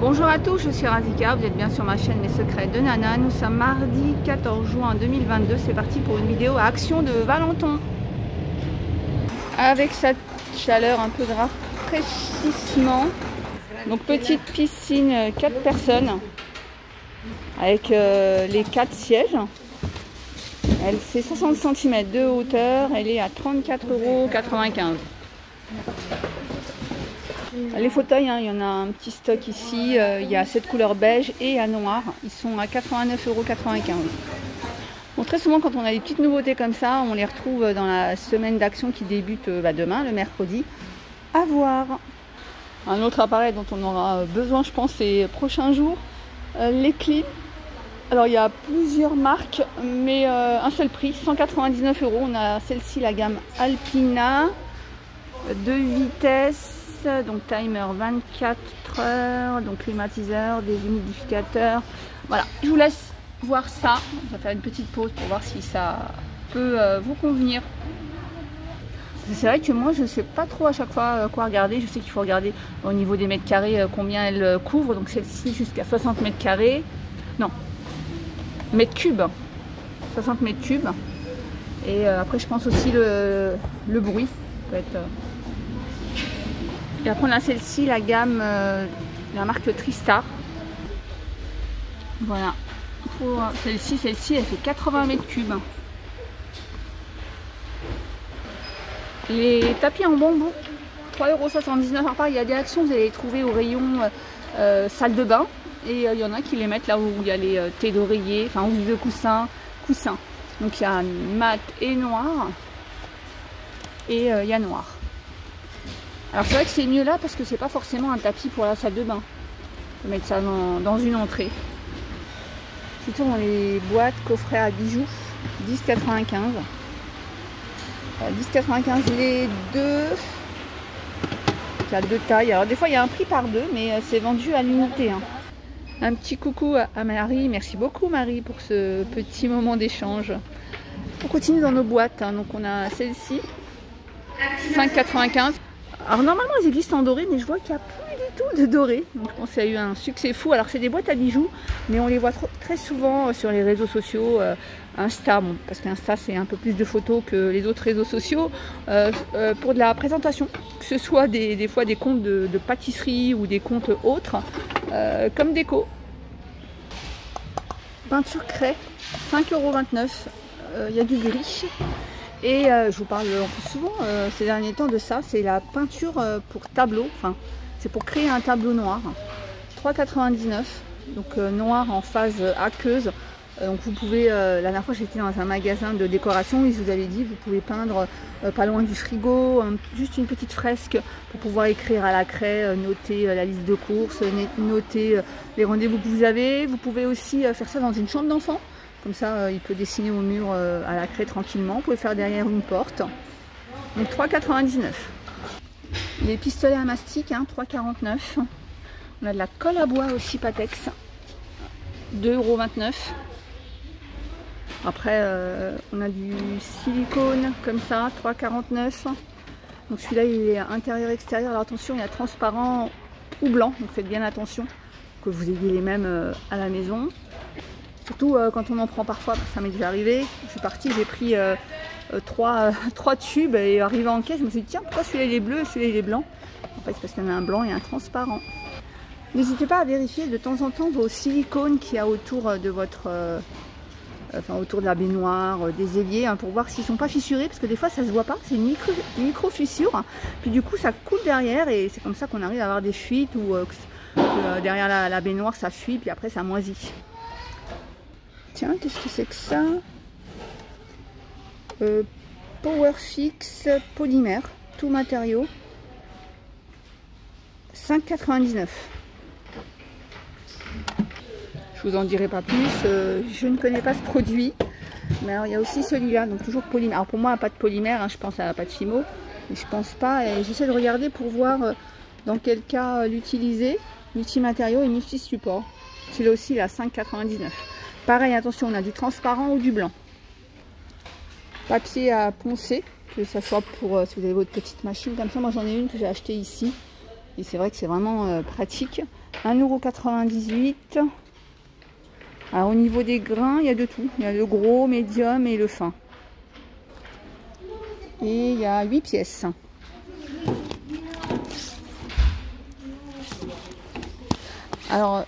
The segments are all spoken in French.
Bonjour à tous, je suis Razika, vous êtes bien sur ma chaîne Mes Secrets de Nana. Nous sommes mardi 14 juin 2022, c'est parti pour une vidéo à action de Valenton. Avec cette chaleur, un peu de rafraîchissement. Donc petite piscine, 4 personnes, avec euh, les 4 sièges. Elle fait 60 cm de hauteur, elle est à 34,95 euros. Les fauteuils, hein, il y en a un petit stock ici. Euh, il y a cette couleur beige et à noir. Ils sont à 89,95€. Bon, très souvent, quand on a des petites nouveautés comme ça, on les retrouve dans la semaine d'action qui débute euh, bah, demain, le mercredi. À voir. Un autre appareil dont on aura besoin, je pense, ces prochains jours. Euh, les clim. Alors, il y a plusieurs marques, mais un seul prix, 199 euros. On a celle-ci, la gamme Alpina. Deux vitesses donc timer 24 heures, donc climatiseur, des humidificateurs. Voilà, je vous laisse voir ça. On va faire une petite pause pour voir si ça peut euh, vous convenir. C'est vrai que moi je ne sais pas trop à chaque fois euh, quoi regarder. Je sais qu'il faut regarder au niveau des mètres carrés euh, combien elle couvre. Donc celle-ci jusqu'à 60 mètres carrés. Non, mètres cubes. 60 mètres cubes. Et après je pense aussi le, le bruit peut être et après on a celle-ci, la gamme, euh, la marque Tristar. Voilà. Pour celle-ci, celle-ci, elle fait 80 mètres cubes. Les tapis en bambou, 3,79€ par part. Il y a des actions, vous allez les trouver au rayon euh, salle de bain. Et euh, il y en a qui les mettent là où il y a les thés d'oreiller, enfin ou de coussins, coussins. Donc il y a mat et noir. Et il y a noir. Alors c'est vrai que c'est mieux là parce que c'est pas forcément un tapis pour la salle de bain. On peut mettre ça dans, une entrée. Plutôt dans les boîtes coffrets à bijoux, 10,95. 10,95 les deux. Il y a deux tailles. Alors des fois il y a un prix par deux, mais euh, c'est vendu à l'unité. Hein. Un petit coucou à Marie. Merci beaucoup Marie pour ce petit moment d'échange. On continue dans nos boîtes. Hein. Donc on a celle-ci, 5,95. Alors normalement elles existent en doré, mais je vois qu'il n'y a plus du tout de doré. Donc je pense qu'il y a eu un succès fou. Alors c'est des boîtes à bijoux, mais on les voit très souvent euh, sur les réseaux sociaux. Euh, Insta, parce qu'Insta c'est un peu plus de photos que les autres réseaux sociaux, euh, pour de la présentation. Que ce soit des, fois des comptes de, pâtisserie ou des comptes autres, comme déco. Peinture craie, 5,29€. Il y a du gris. Et euh, je vous parle souvent euh, ces derniers temps de ça, c'est la peinture euh, pour tableau, enfin c'est pour créer un tableau noir. 3,99, donc noir en phase aqueuse. donc vous pouvez, la dernière fois j'étais dans un magasin de décoration, ils vous avaient dit vous pouvez peindre pas loin du frigo, juste une petite fresque pour pouvoir écrire à la craie, noter la liste de courses, noter les rendez-vous que vous avez. Vous pouvez aussi faire ça dans une chambre d'enfant. Comme ça, euh, il peut dessiner au mur euh, à la craie tranquillement. Vous pouvez faire derrière une porte. Donc 3,99. Les pistolets à mastic, hein, 3,49. On a de la colle à bois aussi Patex. 2,29€. Après, euh, on a du silicone comme ça, 3,49. Donc celui-là, il est intérieur-extérieur. Alors attention, il y a transparent ou blanc. Donc faites bien attention que vous ayez les mêmes à la maison. Surtout euh, quand on en prend parfois, ça m'est déjà arrivé. Je suis partie, j'ai pris euh, euh, trois, tubes et arrivé en caisse, je me suis dit tiens pourquoi celui-là il est bleu et celui-là il est blanc? En fait c'est parce qu'il y en a un blanc et un transparent. N'hésitez pas à vérifier de temps en temps vos silicones qu'il y a autour de votre enfin autour de la baignoire, des éviers, hein, pour voir s'ils ne sont pas fissurés, parce que des fois ça se voit pas, c'est une micro, fissure, puis du coup ça coule derrière et c'est comme ça qu'on arrive à avoir des fuites ou que, derrière la, baignoire ça fuit, puis après ça moisit. Tiens, qu'est-ce que c'est que ça euh, Powerfix polymère, tout matériau. 5,99. Je vous en dirai pas plus. Euh, je ne connais pas ce produit. Mais alors, il y a aussi celui-là, donc toujours polymère. Alors pour moi, pas de polymère, hein, je pense à la pâte Fimo. Mais je pense pas. Et j'essaie de regarder pour voir euh, dans quel cas l'utiliser. Multi-matériaux et multi-support. Celui-là aussi, il a 5,99. Pareil, attention, on a du transparent ou du blanc. Papier à poncer, que ça soit pour euh, si vous avez votre petite machine comme ça. Moi j'en ai une que j'ai achetée ici. Et c'est vrai que c'est vraiment euh, pratique. 1,98€. Alors au niveau des grains, il y a de tout. Il y a le gros, médium et le fin. Et il y a 8 pièces. Alors,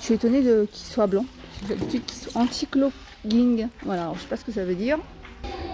je suis étonnée qu'il soit blanc. L'habitude qu'il soit anti-clogging. Voilà, alors, je sais pas ce que ça veut dire.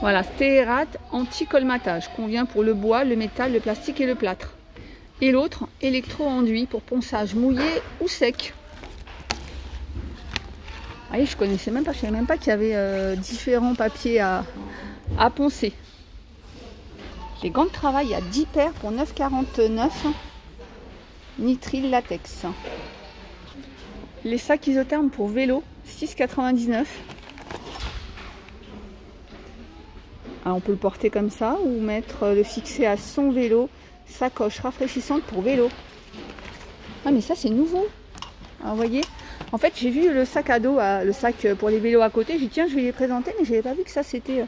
Voilà, stéérate anti-colmatage. Convient pour le bois, le métal, le plastique et le plâtre. Et l'autre, électro-enduit pour ponçage mouillé ou sec. Ah oui, je connaissais même pas, je savais même pas qu'il y avait euh, différents papiers à, à poncer. Les gants de travail à 10 paires pour 9,49. Nitrile latex. Les sacs isothermes pour vélo, 6,99. Ah, on peut le porter comme ça ou mettre le fixer à son vélo. Sacoche rafraîchissante pour vélo. Ah mais ça c'est nouveau. Ah, voyez? En fait j'ai vu le sac à dos, le sac pour les vélos à côté. J'ai dit tiens je vais les présenter mais je n'avais pas vu que ça c'était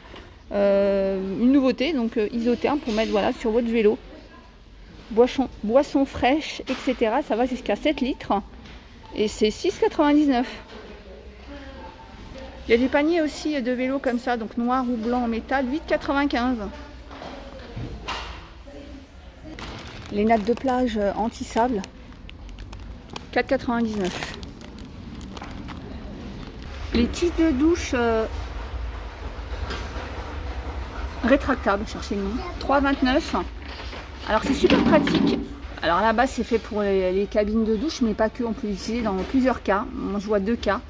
euh, une nouveauté. Donc euh, isotherme pour mettre voilà sur votre vélo. Boisson, boisson fraîche, etc. Ça va jusqu'à 7 litres. Et c'est 6,99. Il y a des paniers aussi de vélos comme ça, donc noir ou blanc en métal, 8,95. Les nattes de plage anti-sable, 4,99. Les tiges de douche euh, rétractables, cherchez le nom, 3,29. Alors c'est super pratique. Alors là-bas c'est fait pour les, cabines de douche, mais pas que, on peut l'utiliser dans plusieurs cas. Moi je vois deux cas.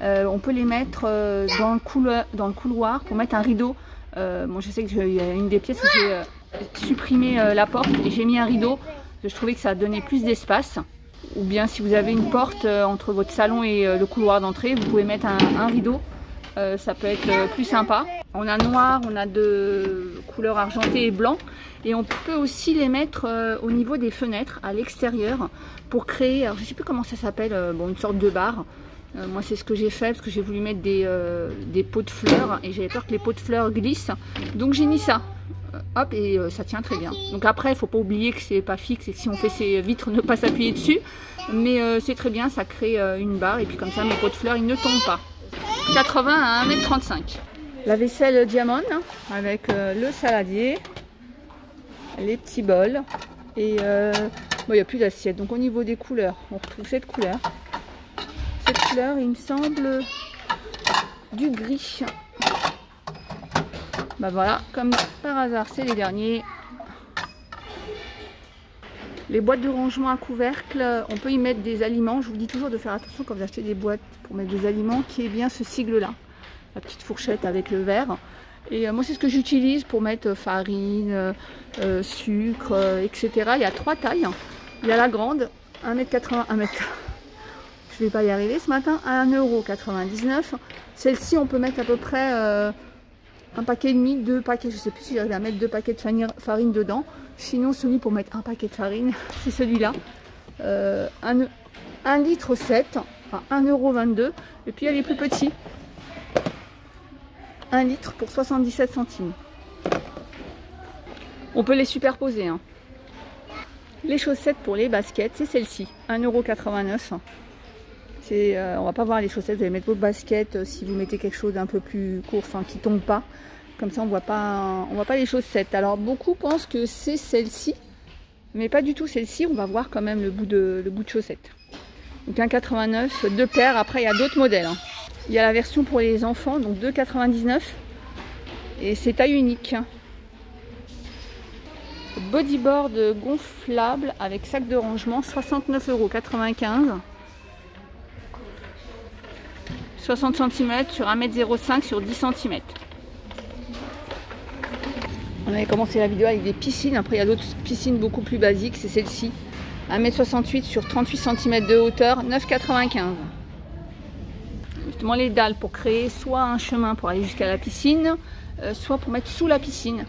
Euh, on peut les mettre euh, dans, le couloir, pour mettre un rideau. Euh, moi je sais qu'il y a une des pièces où j'ai supprimé la porte et j'ai mis un rideau. Je trouvais que ça donnait plus d'espace. Ou bien si vous avez une porte entre votre salon et le couloir d'entrée, vous pouvez mettre un rideau. ça peut être plus sympa. On a noir, on a de couleur argentée et blanc. Et on peut aussi les mettre euh, au niveau des fenêtres, à l'extérieur, pour créer, alors je sais plus comment ça s'appelle, euh, bon, une sorte de bar. Euh, moi c'est ce que j'ai fait parce que j'ai voulu mettre des, des, pots de fleurs et j'avais peur que les pots de fleurs glissent. Donc j'ai mis ça. hop, et ça tient très bien. Donc après, il faut pas oublier que c'est pas fixe et que si on fait ses vitres, ne pas s'appuyer dessus. Mais c'est très bien, ça crée une barre et puis comme ça, mes pots de fleurs, ils ne tombent pas. 80 à 1m35. La vaisselle diamant avec euh, le saladier, les petits bols et euh, il n'y a plus d'assiette. Donc au niveau des couleurs, on retrouve cette couleur. Cette couleur, il me semble du gris. Bah voilà, comme par hasard, c'est les derniers. Les boîtes de rangement à couvercle, on peut y mettre des aliments. Je vous dis toujours de faire attention quand vous achetez des boîtes pour mettre des aliments, qui est bien ce sigle-là la petite fourchette avec le verre. Et euh, moi, c'est ce que j'utilise pour mettre farine, euh, sucre, euh, etc. Il y a trois tailles. Il y a la grande, 1m80, 1m. Je vais pas y arriver ce matin, à 1,99€. Celle-ci, on peut mettre à peu près un paquet et demi, deux paquets. Je sais plus si j'arrive à mettre deux paquets de farine, dedans. Sinon, celui pour mettre un paquet de farine, c'est celui-là. 1, litre 7, enfin 1,22€. Et puis, il y a les plus petits. 1 litre pour 77 centimes. On peut les superposer. Hein. Les chaussettes pour les baskets, c'est celle-ci, 1,89€. Euh, on va pas voir les chaussettes, vous allez mettre vos baskets euh, si vous mettez quelque chose d'un peu plus court, enfin qui tombe pas. Comme ça on voit pas on voit pas les chaussettes. Alors beaucoup pensent que c'est celle-ci, mais pas du tout celle-ci, on va voir quand même le bout de, le bout de chaussette. Donc 1,89, deux paires, après il y a d'autres modèles. Hein. Il y a la version pour les enfants, donc 2,99. Et c'est taille unique. Bodyboard gonflable avec sac de rangement, 69,95€. 60 cm sur 1m05 sur 10 cm. On avait commencé la vidéo avec des piscines. Après, il y a d'autres piscines beaucoup plus basiques. C'est celle-ci. 1m68 sur 38 cm de hauteur, 9,95 les dalles pour créer soit un chemin pour aller jusqu'à la piscine, euh, soit pour mettre sous la piscine.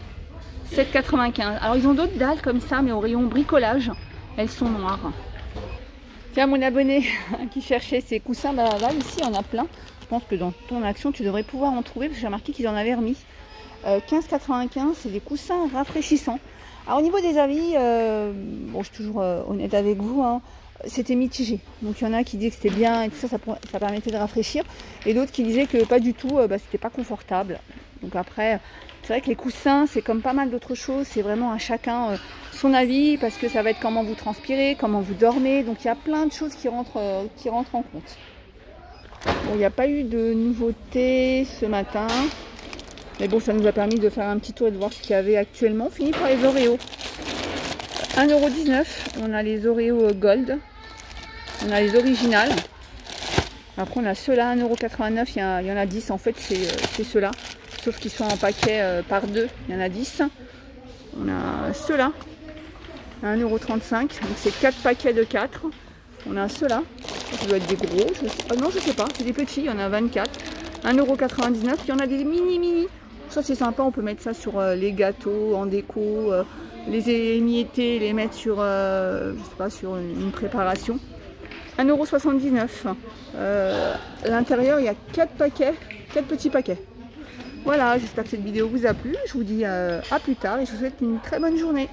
7,95. Alors ils ont d'autres dalles comme ça, mais au rayon bricolage, elles sont noires. Tiens, mon abonné qui cherchait ces coussins là ici on a plein. Je pense que dans ton action, tu devrais pouvoir en trouver, parce que j'ai remarqué qu'ils en avaient remis. 15,95, euh, c'est des coussins rafraîchissants. Alors au niveau des avis, euh, bon, je suis toujours honnête avec vous, hein, c'était mitigé. Donc il y en a qui disaient que c'était bien et tout ça, ça, permettait de rafraîchir. Et d'autres qui disaient que pas du tout, euh, bah, c'était pas confortable. Donc après, c'est vrai que les coussins, c'est comme pas mal d'autres choses, c'est vraiment à chacun euh, son avis, parce que ça va être comment vous transpirez, comment vous dormez. Donc il y a plein de choses qui rentrent, euh, en compte. Bon, il n'y a pas eu de nouveautés ce matin. Mais bon, ça nous a permis de faire un petit tour et de voir ce qu'il y avait actuellement. On finit par les Oreos. 1,19€. On a les Oreos euh, Gold. On a les originales. Après, on a ceux-là, 1,89€. Il y, en a 10. En fait, c'est euh, c'est ceux-là. Sauf qu'ils sont en paquet euh, par deux. Il y en a 10. On a ceux-là. à 1,35€. Donc, c'est 4 paquets de 4. On a ceux-là. Ça doit être des gros. Je sais... non, je sais pas. C'est des petits. Il y en a 24. 1,99€. Il y en a des mini mini. Ça c'est sympa, on peut mettre ça sur euh, les gâteaux, en déco, les émietter, les mettre sur, euh, je sais pas, sur une, une préparation. 1,79€. Euh, à l'intérieur, il y a 4 paquets, 4 petits paquets. Voilà, j'espère que cette vidéo vous a plu. Je vous dis euh, à plus tard et je vous souhaite une très bonne journée.